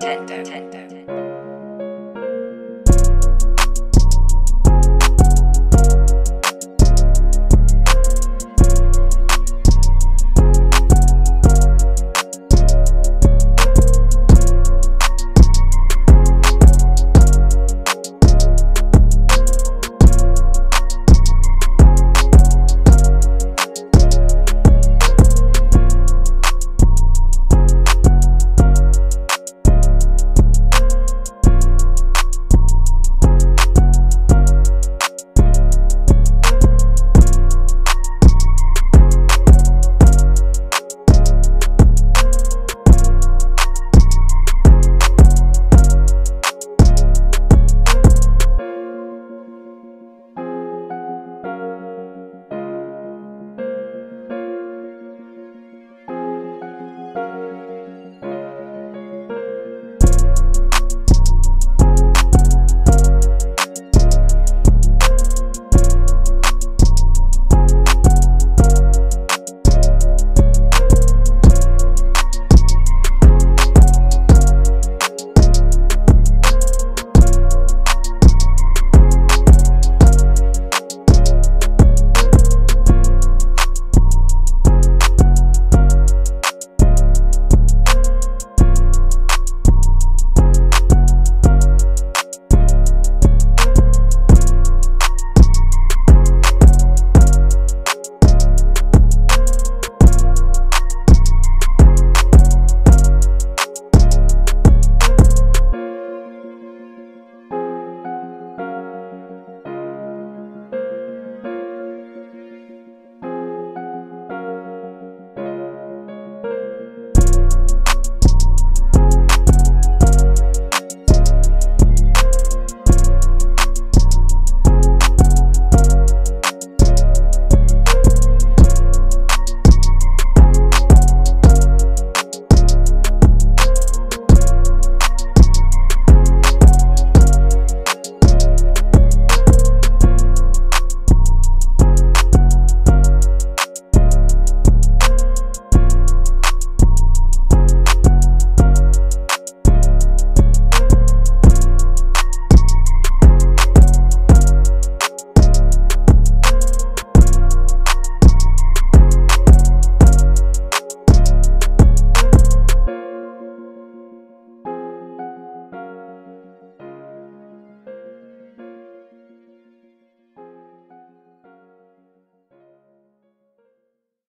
tender, tender.